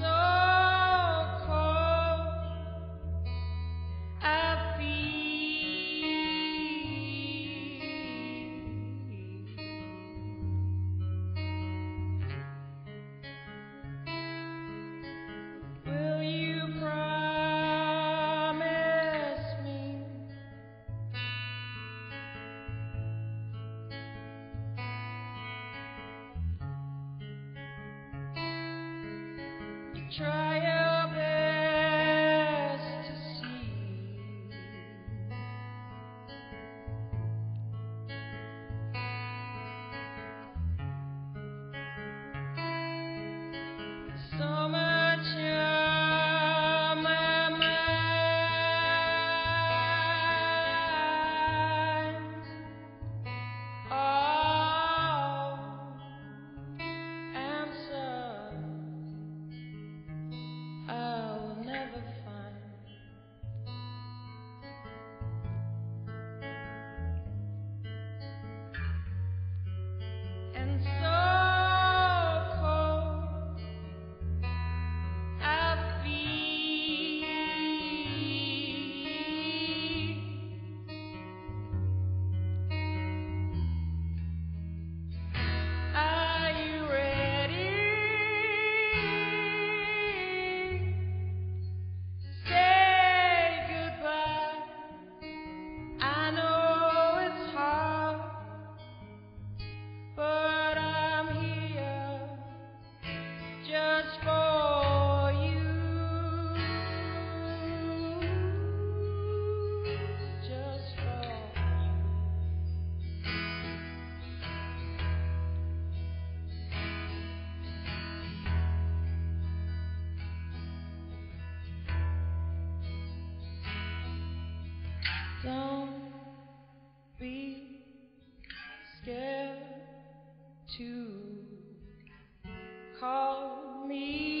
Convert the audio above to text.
so Try scared to call me